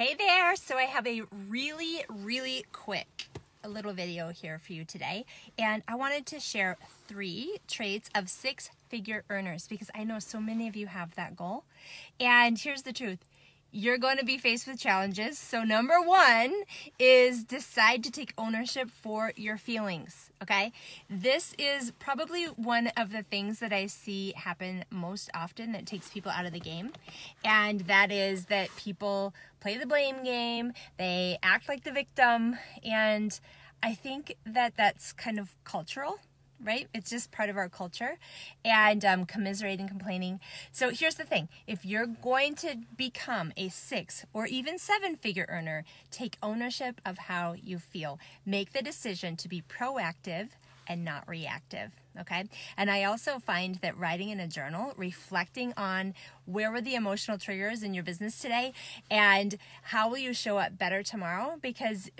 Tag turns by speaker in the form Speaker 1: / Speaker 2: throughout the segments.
Speaker 1: Hey there! So I have a really, really quick little video here for you today. And I wanted to share three traits of six figure earners because I know so many of you have that goal. And here's the truth you're going to be faced with challenges. So, number one is decide to take ownership for your feelings. Okay. This is probably one of the things that I see happen most often that takes people out of the game. And that is that people play the blame game, they act like the victim. And I think that that's kind of cultural right? It's just part of our culture and um, commiserating, complaining. So here's the thing if you're going to become a six or even seven figure earner, take ownership of how you feel. Make the decision to be proactive and not reactive. Okay. And I also find that writing in a journal, reflecting on where were the emotional triggers in your business today and how will you show up better tomorrow? Because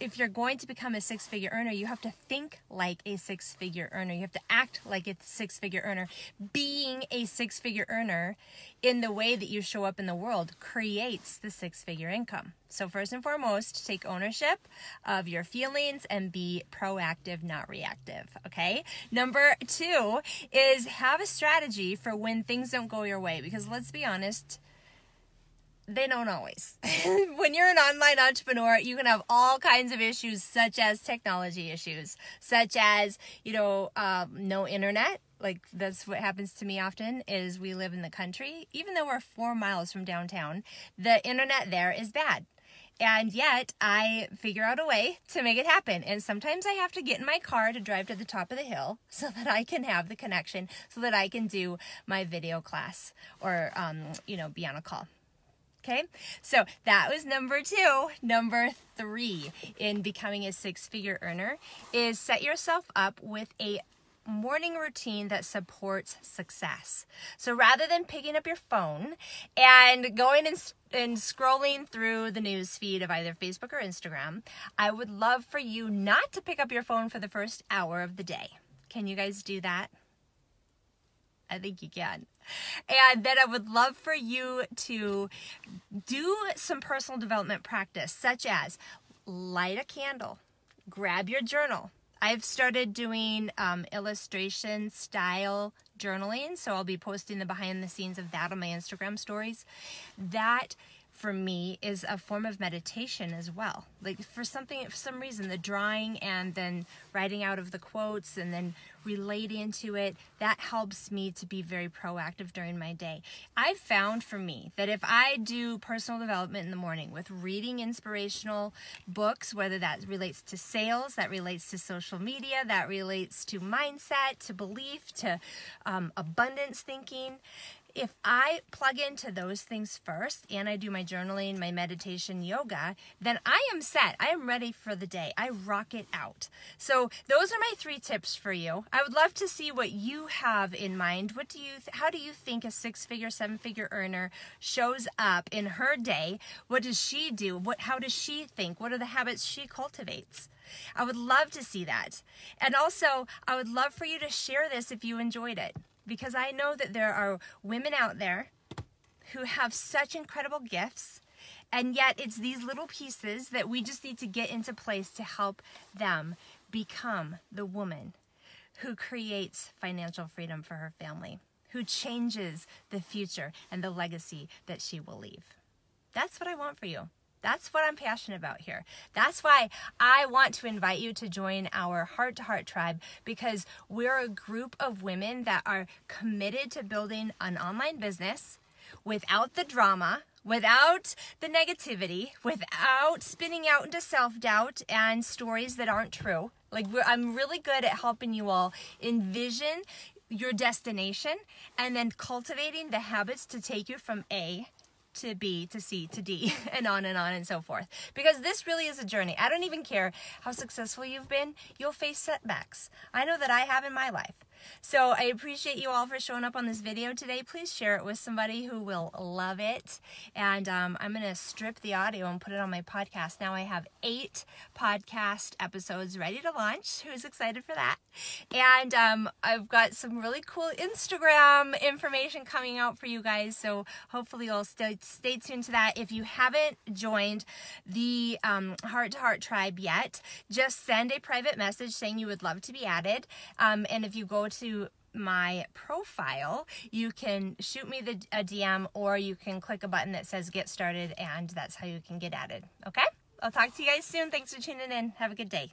Speaker 1: if you're going to become a six figure earner, you have to think like a six figure earner. You have to act like a six figure earner. Being a six figure earner in the way that you show up in the world creates the six figure income. So, first and foremost, take ownership of your feelings and be proactive, not reactive. Okay. Number two is have a strategy for when things don't go your way. Because let's be honest, they don't always. when you're an online entrepreneur, you can have all kinds of issues, such as technology issues, such as, you know, um, no internet. Like that's what happens to me often is we live in the country. Even though we're four miles from downtown, the internet there is bad. And yet I figure out a way to make it happen. And sometimes I have to get in my car to drive to the top of the hill so that I can have the connection, so that I can do my video class or, um, you know, be on a call. Okay, so that was number two. Number three in becoming a six figure earner is set yourself up with a morning routine that supports success. So rather than picking up your phone and going and, and scrolling through the news feed of either Facebook or Instagram, I would love for you not to pick up your phone for the first hour of the day. Can you guys do that? I think you can. And then I would love for you to do some personal development practice, such as light a candle, grab your journal. I've started doing um, illustration style journaling, so I'll be posting the behind the scenes of that on my Instagram stories. That for me is a form of meditation as well. Like for something, for some reason, the drawing and then writing out of the quotes and then relating to it, that helps me to be very proactive during my day. I've found for me that if I do personal development in the morning with reading inspirational books, whether that relates to sales, that relates to social media, that relates to mindset, to belief, to um, abundance thinking, if I plug into those things first and I do my journaling, my meditation, yoga, then I am set. I am ready for the day. I rock it out. So, those are my three tips for you. I would love to see what you have in mind. What do you how do you think a six-figure, seven-figure earner shows up in her day? What does she do? What how does she think? What are the habits she cultivates? I would love to see that. And also, I would love for you to share this if you enjoyed it because I know that there are women out there who have such incredible gifts and yet it's these little pieces that we just need to get into place to help them become the woman who creates financial freedom for her family, who changes the future and the legacy that she will leave. That's what I want for you. That's what I'm passionate about here. That's why I want to invite you to join our Heart to Heart tribe because we're a group of women that are committed to building an online business without the drama, without the negativity, without spinning out into self doubt and stories that aren't true. Like, I'm really good at helping you all envision your destination and then cultivating the habits to take you from A to B to C to D and on and on and so forth. Because this really is a journey. I don't even care how successful you've been, you'll face setbacks. I know that I have in my life. So I appreciate you all for showing up on this video today. Please share it with somebody who will love it. And um, I'm going to strip the audio and put it on my podcast. Now I have eight podcast episodes ready to launch. Who's excited for that? And um, I've got some really cool Instagram information coming out for you guys. So hopefully you'll stay, stay tuned to that. If you haven't joined the um, Heart to Heart Tribe yet, just send a private message saying you would love to be added. Um, and if you go to my profile, you can shoot me the, a DM or you can click a button that says get started and that's how you can get added. Okay? I'll talk to you guys soon. Thanks for tuning in. Have a good day.